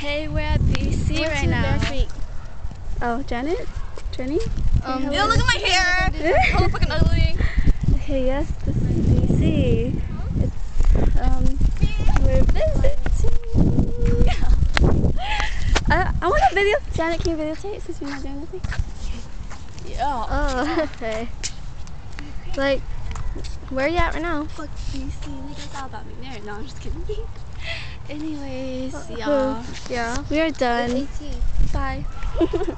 Hey, we're at BC What's right now. Bear Oh, Janet? Jenny? Um, Hey, Ew, look at my hair. Yeah. Hella fucking ugly. Okay, yes, this is BC. It's, um, we're visiting. I, I want a video. Janet, can you videotape since you're not doing anything? Yeah. Oh, okay. Like, where are you at right now? Fuck BC, niggas all about me there. No, I'm just kidding. Anyways, Who? y'all. Yeah. We are done. Bye.